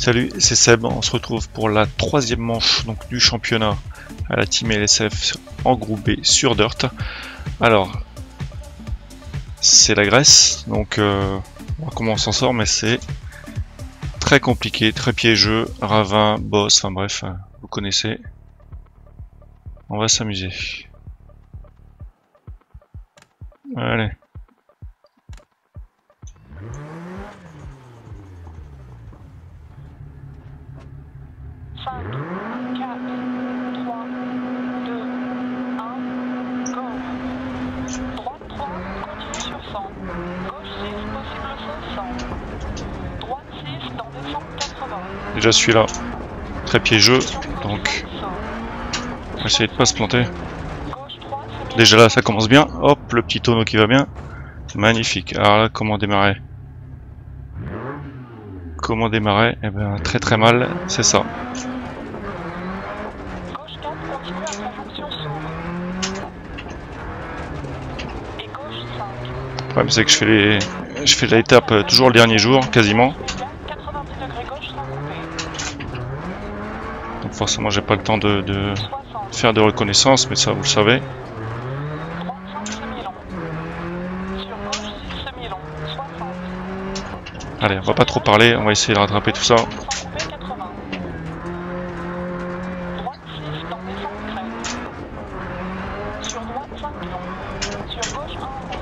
Salut, c'est Seb. On se retrouve pour la troisième manche donc, du championnat à la team LSF en groupe B sur Dirt. Alors, c'est la Grèce, donc euh, on va comment on s'en sort, mais c'est très compliqué, très piégeux. Ravin, boss, enfin bref, euh, vous connaissez. On va s'amuser. Allez. 5, 4, 3, 2, 1, go. Droite 3, continue sur 100. Gauche 6, possible saut 100. Droite 6, dans descente 80. Déjà celui-là, très piégeux, donc 5, saut. on va essayer de pas se planter. Gauche 3, semi Déjà là, ça commence bien. Hop, le petit tonneau qui va bien. Magnifique. Alors là, comment démarrer? Comment démarrer? Eh ben, très très mal, c'est ça. Gauche 4, continue après fonction s'ouvre. Et gauche 5. Le problème, c'est que je fais les, je fais l'étape euh, toujours le dernier jour, quasiment. Décale 90 degrés gauche sans couper. Donc forcément, j'ai pas le temps de, de 60. faire de reconnaissance, mais ça, vous le savez. Droite 5 semi-long. Sur gauche 6 semi-long. 60. Allez, on va pas trop parler, on va essayer de rattraper tout ça. Sans couper 80. Droite 6 dans descente crête. Sur droite 5 long. Sur gauche 1 rond.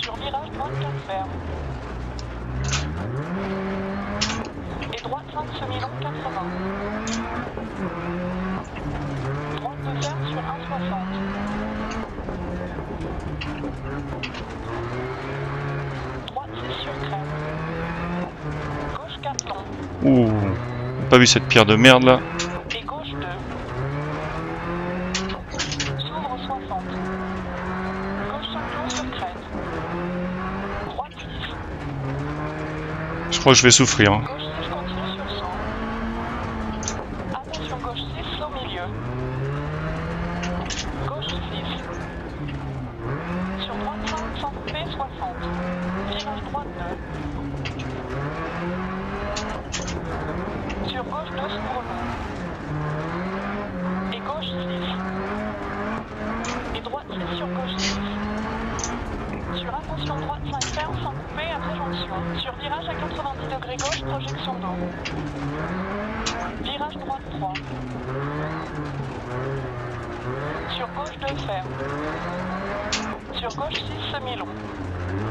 Sur virage droite 4 ferme. Et droite 5 semi-long 80. Droite de fer sur 1,60. Droite 6 sur crête. Gauche 4 long. Ouh, pas vu cette pierre de merde là. Et gauche 2. S'ouvre 60. Gauche 5 long sur crête. Droite 6. Je crois que je vais souffrir. hein. Gauche 6 continue sur 100. Attention gauche 6 au milieu. Gauche 6. Sur droite 5 sans couper 60. Virage droite 2. Sur gauche 2 s'ouvre long. Et gauche 6. Et droite 6 sur gauche 6. Sur attention droite 5 ferme sans couper après jonction. Sur virage à 90 degrés gauche, projection d'eau. Virage droite 3. Sur gauche 2 ferme. Sur gauche 6 semi-long.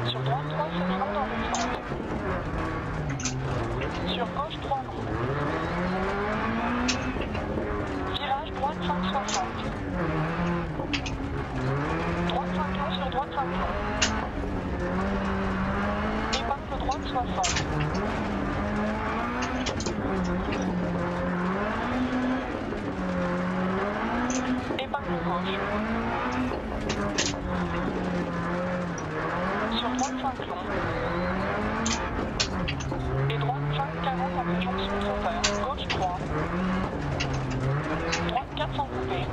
Sur droite 3 semi-long dans descente. Sur gauche 3 long. Virage droite 560. Droite 5 long sur droite 5 long. Épingle droite 60. Épingle gauche. Sur droite 5 long. Et droite 5 40 après jonction trotteur. Gauche 3. Droite 4 sans couper.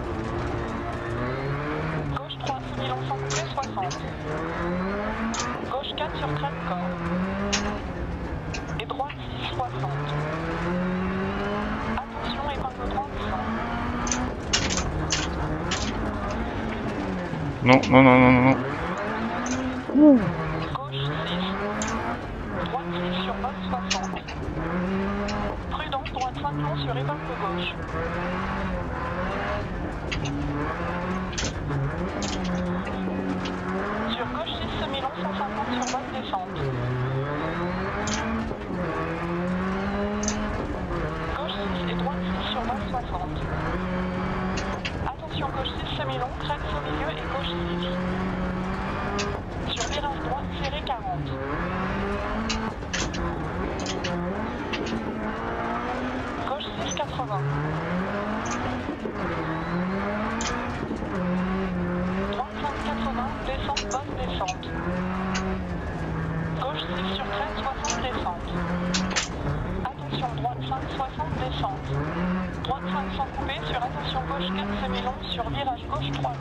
Gauche 3 semi-long sans couper 60. Gauche 4 sur crête corps. Et droite 6 60. Attention épingle droite 100. Non, non, non, non, non, non. Gauche 6. Droite 6 sur bosse 60. Prudence, droite 5 long sur épingle gauche. Sur gauche 6 semi-long 150 sur basse descente. Gauche 6 et droite 6 sur basse 60. Attention gauche 6 semi-long, crête au milieu et gauche 6. Sur virage droite, serré 40. Gauche 6, 80. Droite 5, 80, descente, bonne descente. Gauche 6 sur crête, 60, descente. Attention, droite 5, 60, descente. Droite 5 sans couper, sur attention gauche 4 semi-long, sur virage gauche 3 long.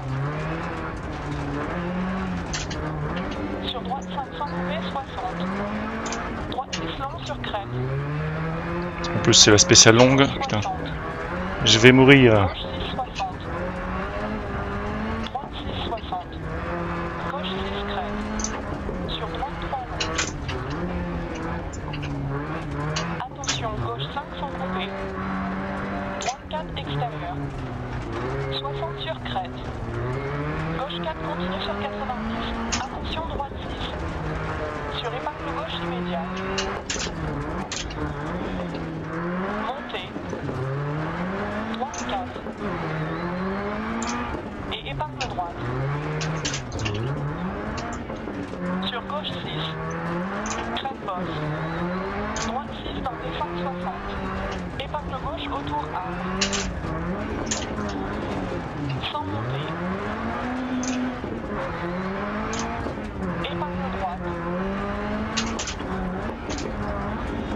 Sur droite 5 sans couper, 60. Droite 6 long sur crête. En plus, c'est la spéciale longue. Putain, 60. je vais mourir. Gauche 6, 60. Droite 6, 60. Gauche 6, crête. Sur droite 3 long. Attention, gauche 5 sans couper. Droite 4 extérieur. 60 sur crête. Gauche 4 continue sur 90. Attention, droite 6. Sur épingle gauche immédiate. Montée. Droite 4. Et épingle droite. Sur gauche 6. Crête bosse. Droite 6 dans descente 60. Épingle gauche autour A. Sans montée. Épingle droite.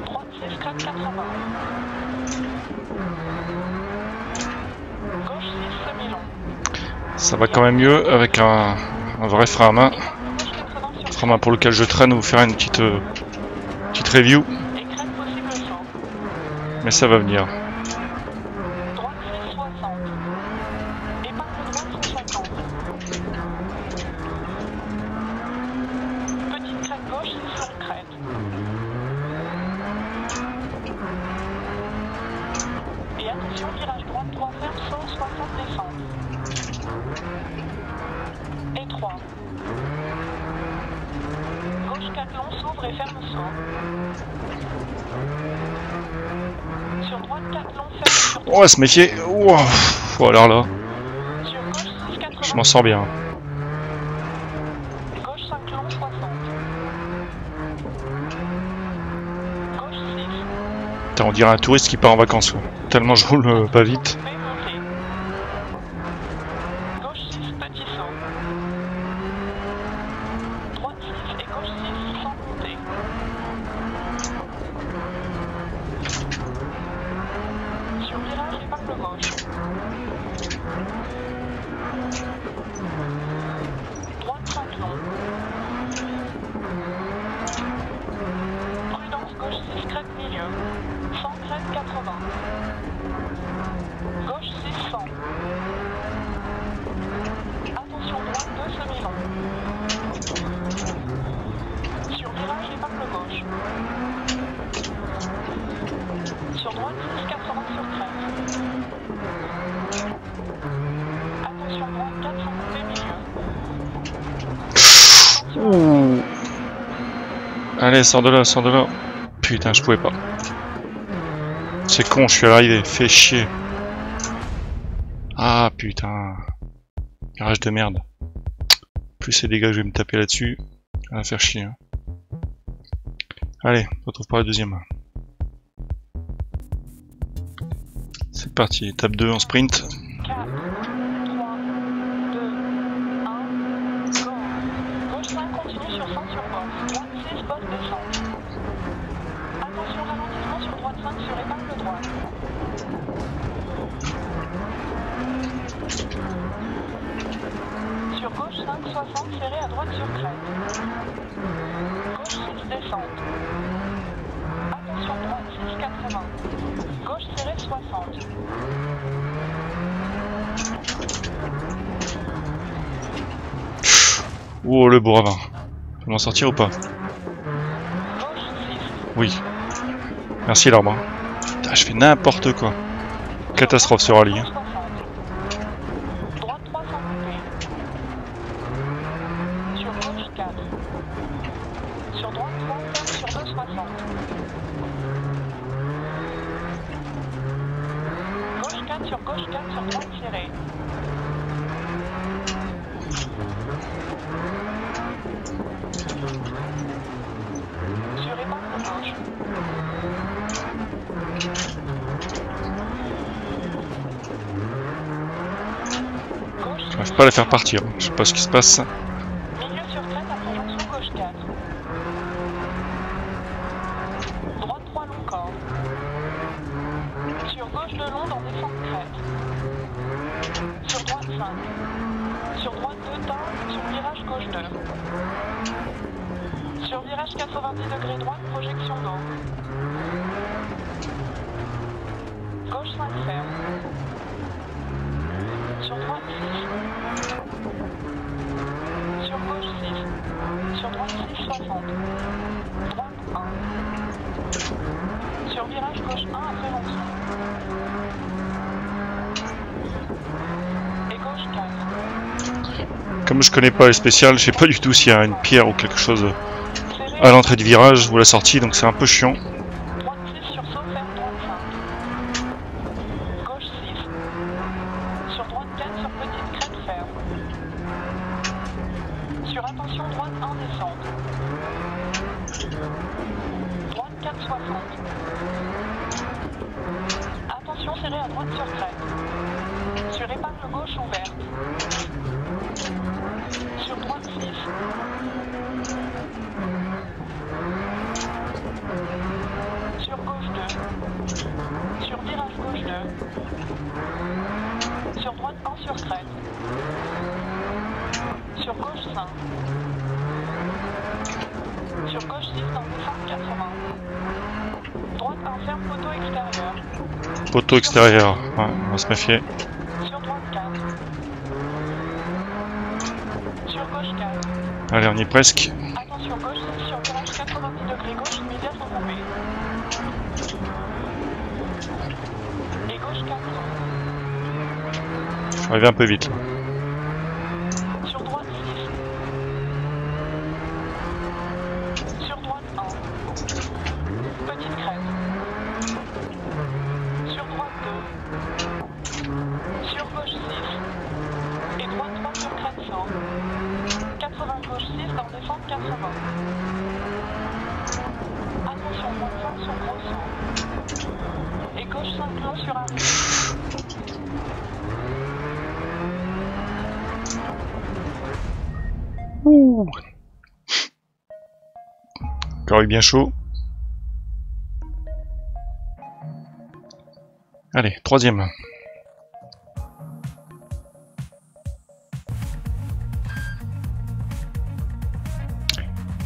Droite 6 crête 80. Gauche 6 semi-long. Ça va quand même mieux avec un, vrai frein à main. Gauche 80 sur Frein à main pour lequel je traîne vous faire une petite, euh, petite review. Mais ça va venir. Droite 6 60. Épingle droite 150. Petite crête gauche 6 longue crête. Et attention, virage droite 3 ferme, saut 60 descente. Et 3. Gauche 4 long, s'ouvre et ferme saut. Sur droite 4 long, ferme sur On va se méfier. Ouah. Oh, alors là, Sur gauche 6 80. je m'en sors bien. Gauche 5 long 60. Gauche 6. Putain, on dirait un touriste qui part en vacances. quoi. Tellement je roule euh, pas vite montée. Gauche 6, petit saut. Droite 6 et gauche 6 sans montée. Sur virage, épingle gauche. Droite 5 long. Prudence, gauche 6, crête milieu. 100, crête 80. Gauche 600. Attention droite 2 semi-long. Sur virage épingle gauche. Sur droite 6 80 sur crête. Attention droite 4 sans couper milieu. Attention, Allez, sors de là, sors de là. Putain, je pouvais pas. C'est con, je suis à l'arrivée. Fais chier. Ah putain. Garage de merde. Plus les dégâts je vais me taper là-dessus, ça va faire chier. hein. Allez, on retrouve pour la deuxième. C'est parti, étape 2 en sprint. 4, 3, 2, 1, go. Gauche 5 continue sur 5 sur bosse. Droite 6, bosse descente. Attention sur droite 5 sur épingle droite. Sur gauche 5, 60 serré à droite sur crête. Gauche 6 descente. Attention droite 6, 80. Gauche serré 60. Oh le beau ravin. Je vais m'en sortir ou pas? Gauche 6. Oui. Merci l'arbre. hein. Putain, je fais n'importe quoi. Catastrophe sur rallye. hein. Droite 3 sans couper. Sur gauche 4. Sur droite 3 ferme sur 2 60. Gauche 4 sur gauche 4 sur droite tirée. Sur épingle gauche. Gauche J'arrive pas à la partir. Je sais pas ce qui se passe. Milieu sur crête après jonction gauche 4. Droite 3 long corps. Sur gauche de long dans descente crête. Sur droite 5. Sur droite 2 temps, sur virage gauche 2. Sur virage 90 degrés droite, projection d'eau. Gauche 5 ferme. Sur droite 6. Sur gauche 6. Sur droite 6, 60. Droite 1. Sur virage gauche 1 après l'onction. Et gauche 4. Comme je connais pas les spéciales, je sais pas du tout s'il y a une pierre ou quelque chose à l'entrée du virage ou à la sortie, donc c'est un peu chiant. Droite 6 sur saut ferme droite 5. Gauche 6. Sur droite 4 sur petite crête ferme. Sur attention droite 1 descente. Droite 4 60. Attention serré à droite sur crête. Sur épingle gauche ouverte. Sur droite 6. Sur gauche 2. Sur virage gauche 2. Sur droite 1 sur crête. Sur gauche 5. Sur gauche 6 dans descente 80. Droite 1 ferme poteau extérieur. On va se méfier. Sur droite 4. Sur gauche 4. Allez, on y est presque. Attention gauche 6 sur virage 90 degrés gauche immédiat sans tomber. Et gauche 4. Je un peu vite. là. Sur droite 6. Sur droite 1. Petite crête. Sur droite 2. Sur gauche 6. Et droite 3 sur crête 100. 80 gauche 6 dans descente 80. Attention droite 5 sur gros 100. Et gauche 5 long sur arrière. Encore eu bien chaud. Allez, troisième.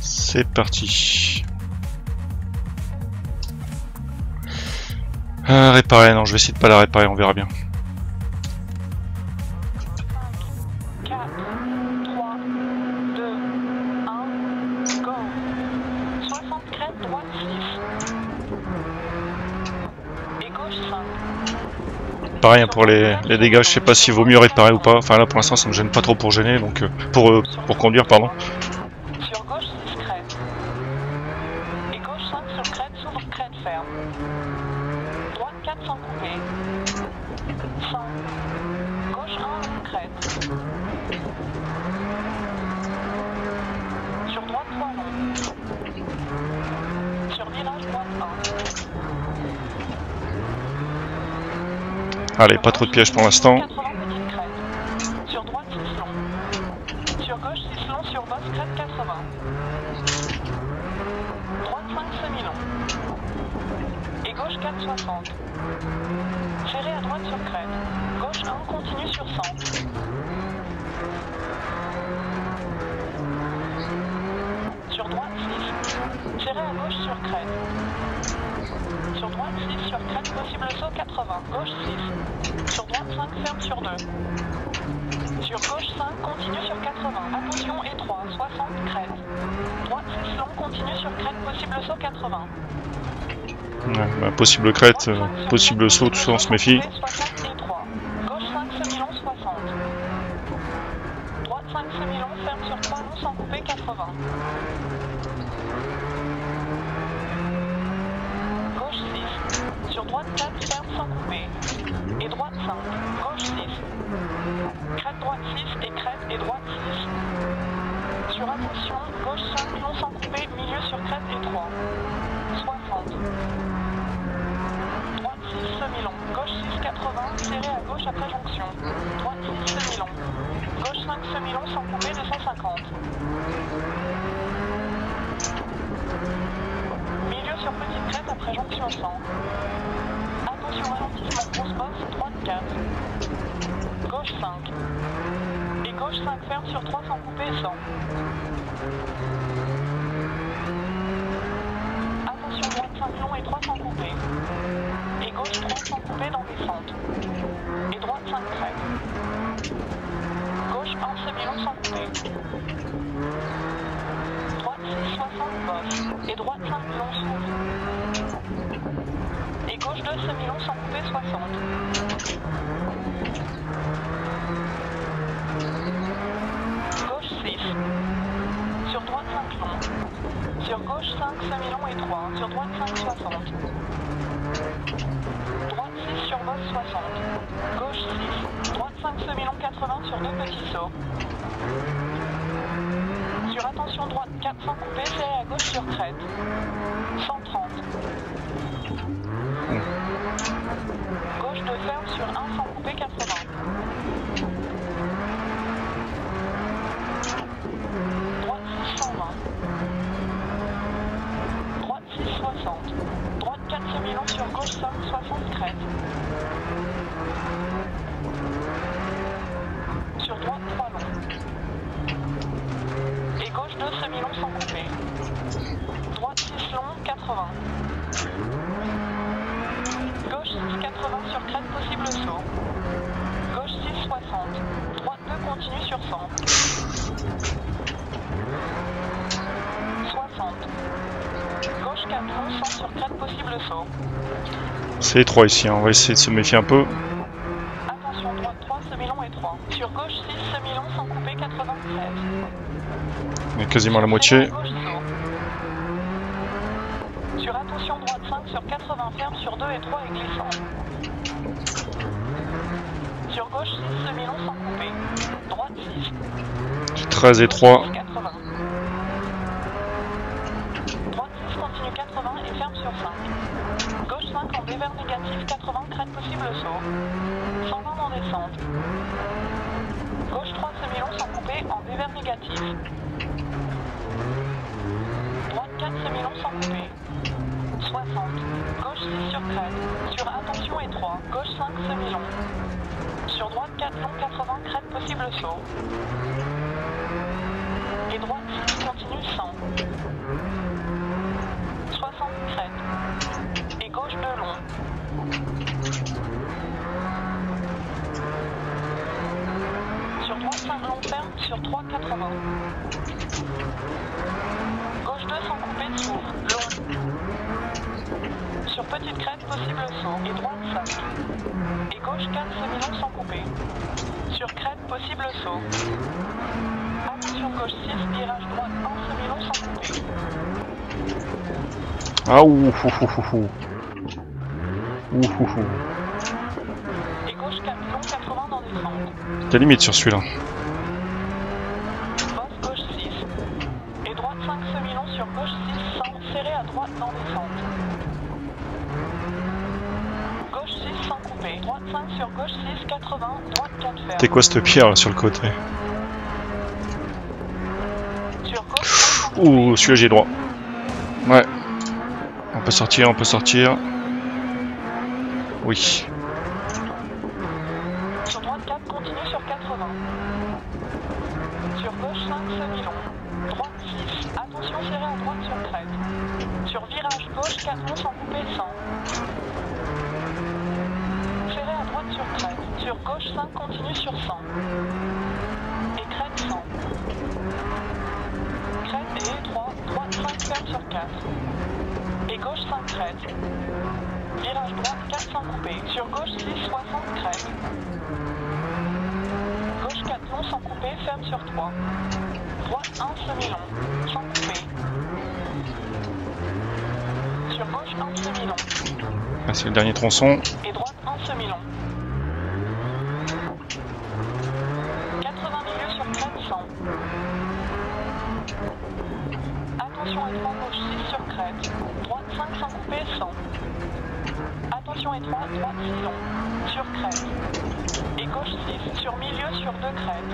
C'est parti. Ah, réparer, non, je vais essayer de pas la réparer, on verra bien. Pareil hein, pour les, dégâts, je sais pas s'il vaut mieux réparer ou pas. Enfin là pour l'instant ça me gêne pas trop pour gêner, donc euh, pour, euh, pour conduire pardon. Gauche 6 crête. Et gauche 5 sur crête, s'ouvre crête ferme. Droite 4 sans couper. 5. Gauche 1 long crête. Sur droite 3 long. Sur virage droite 1. Allez, pas trop de pièges pour l'instant. 80 petites crêtes. Sur droite 6 long. Sur gauche 6 long, sur basse crête 80. Droite 5 semi-long. Et gauche 4 60. Serré à droite sur crête. Gauche 1 continue sur 100. Sur droite 6. Serré à gauche sur crête. Sur droite 6 sur crête possible saut 80. Gauche 6. Sur droite 5 ferme sur 2. Sur gauche 5 continue sur 80. Attention étroit 60 crête. Droite 6 long continue sur crête possible saut 80. Ouais, bah, possible crête, euh, possible saut, tout ça on se méfie. innocent. Attention ralentissement grosse box, droite 4. Gauche 5. Et gauche 5 ferme sur 300 coupé 100. Attention droite 5 long et 300 coupé. Et gauche 300 coupé dans descente. Et droite 5 crête. Gauche 1 semi-long sans coupé. Droite 60 box. Et droite 5 long Gauche 6. Sur droite 5 500. Sur gauche 5 Samilon et 3. Sur droite 5 60. Droite 6 sur bosse 60. Gauche 6. Droite 5 Samilon 80 sur deux petits sauts. Sur attention droite 400 coupé, c'est à gauche sur crête. 130. Sur 1 sans couper 80. 60. 60. Gauche 4 roues, 100 sur crête, possible saut. C'est étroit ici, hein. on va essayer de se méfier un peu. Attention, droite 3, semi-long étroit. Sur gauche 6, semi-long sans couper, 93. On est quasiment à la moitié. Et 3. Gauche 5 semi-long. Sur droite 4 long 80 crête possible saut. Et droite 6 continue 100. 60 crête. Et gauche 2 long. Sur droite 5 long ferme, sur 3 80. Gauche 2 sans couper s'ouvre. Long. Sur petite crête possible saut. Et droite 5. Et gauche 4 semi-long sans couper. Sur crête possible saut. Droite 5 sur gauche 6 80. Droite 4 ferme. T'es quoi cette pierre là sur le côté Sur gauche 5 sans couper. Ouh, celui-là j'ai droit. On peut sortir, on peut sortir. Oui. Sur droite 4 continue sur 80. Sur gauche 5 semi-long. Droite 6. Attention serré à droite sur crête. Sur virage gauche 4 long sans couper 100. Serré à droite sur crête. Sur gauche 5 continue sur 100. Et crête 100. Crête et étroit. Droite 5 ferme sur 4. Gauche 5 crête. Virage droite 4 sans couper. Sur gauche 6 60 crête. Gauche 4 long sans couper, ferme sur 3. Droite 1 semi-long, sans couper. Sur gauche 1 semi-long Ah, c'est le dernier tronçon. et droite 1 semi-long. 80 milieux sur crête 100. Attention étroit gauche 6 sur crête. Droite 5 sans couper 100. Attention étroit droite 6 long. Sur crête. Et gauche 6 sur milieu sur 2 crêtes.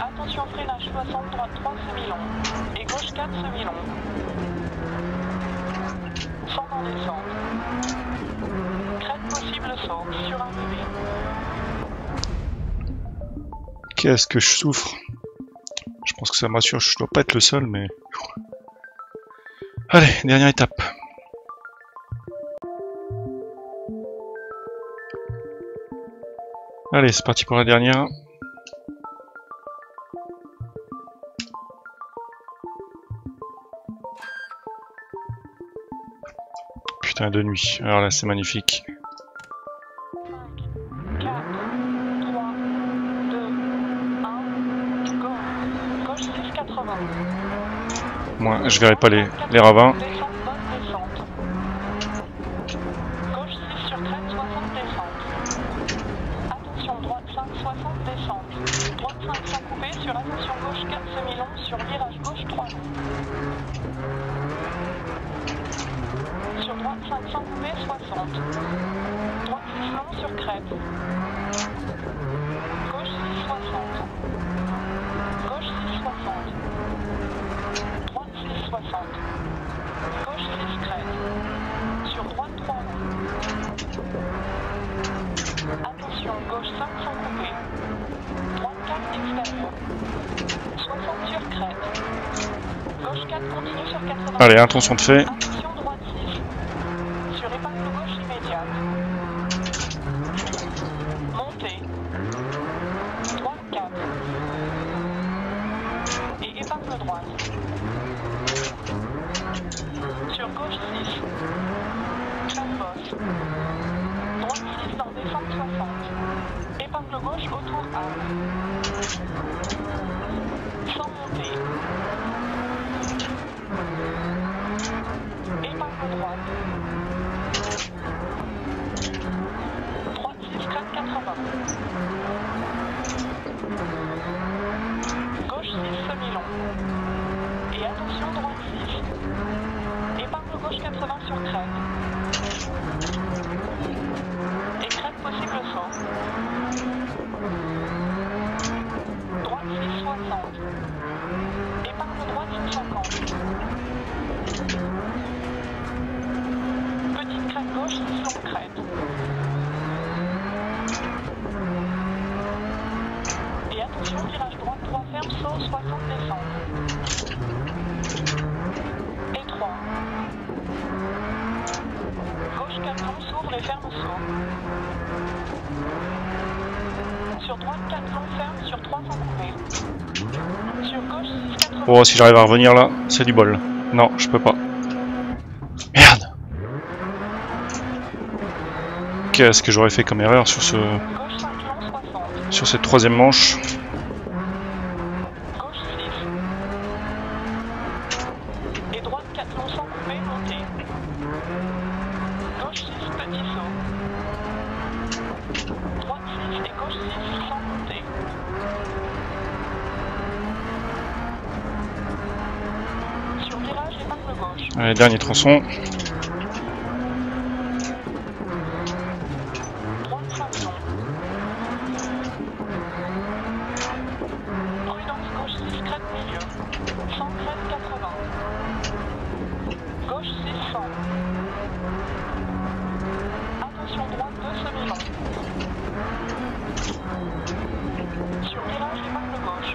Attention freinage 60 droite 3 semi-long. Et gauche 4 semi-long. 100 en descente. Crête possible saut sur un bébé. Qu'est-ce que je souffre? Je pense que ça me rassure, je dois pas être le seul, mais... Allez, dernière étape. Allez, c'est parti pour la dernière. Putain, de nuit. Alors là, c'est magnifique. 5, 4, 3, 2, 1, go. Gauche 6, 80. Moi, je verrai pas les, les ravins. Descente, bonne descente. Gauche 6 sur crête, 60 descente. Attention, droite 5, 60 descente. Droite 5 sans couper sur attention gauche 4 semi-long sur virage gauche 3 long. Sur droite 5 sans couper, 60. Droite 6 long sur crête. Gauche 6, 60. Gauche 6, 60. Droite 6, 60. Gauche 6 crête. Sur droite 3 long. Attention, gauche 5 sans couper. Droite 4 extérieur. 60 sur crête. Gauche 4 continue sur 80. Allez, intention de fait. direction droite 6. Départ de gauche 80 sur 13. Sur droite 4 longs, ferme, sur 3 sans couper. Sur gauche 6 80. Oh, si j'arrive à revenir là, c'est du bol. Non, je peux pas. Merde Qu'est-ce que j'aurais fait comme erreur sur ce Gauche 5 longs, 60. sur cette troisième manche Gauche 6. Et droite 4 longs sans couper, montée. Gauche 6, petit saut. Droite 6 et gauche 6 sans monter. Sur virage, épingle gauche. Allez, dernier tronçon. Droite 5 long. Prudence gauche 6 crête milieu. 100 crête 80. Gauche 6 100. Attention droite 2 semi-long. Sur virage épingle gauche.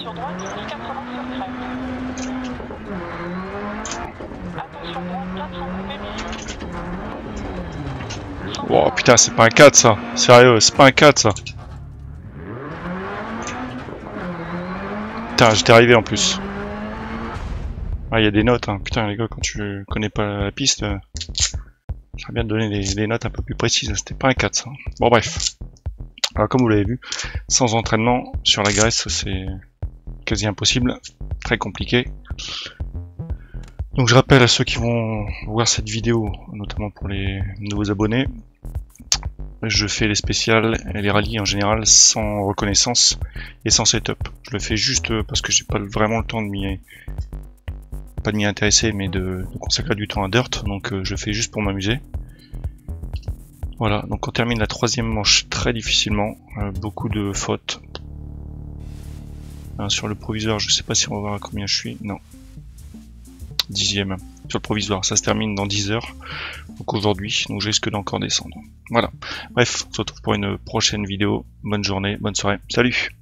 Sur droite 6 80 sur crête. Attention droite 4 sans couper milieu. Oh putain, c'est pas un 4 ça. Sérieux, c'est pas un 4 ça. Putain, j'étais arrivé en plus. Ah, il y a des notes, hein. putain les gars, quand tu connais pas la piste, euh, j'aimerais bien te donner des, des notes un peu plus précises. C'était pas un 4 ça. Bon bref. Alors comme vous l'avez vu, sans entraînement sur la Grèce, c'est quasi impossible, très compliqué. Donc je rappelle à ceux qui vont voir cette vidéo, notamment pour les nouveaux abonnés, je fais les spéciales et les rallyes en général sans reconnaissance et sans setup. Je le fais juste parce que j'ai pas vraiment le temps de m'y pas de m'y intéresser mais de, consacrer du temps à Dirt, donc euh, je fais juste pour m'amuser. Voilà, donc on termine la troisième manche très difficilement, euh, beaucoup de fautes. Hein, sur le proviseur, je sais pas si on va voir à combien je suis, non. Dixième sur le provisoire, ça se termine dans 10 heures, donc aujourd'hui, donc je risque d'encore descendre. Voilà, bref, on se retrouve pour une prochaine vidéo, bonne journée, bonne soirée, salut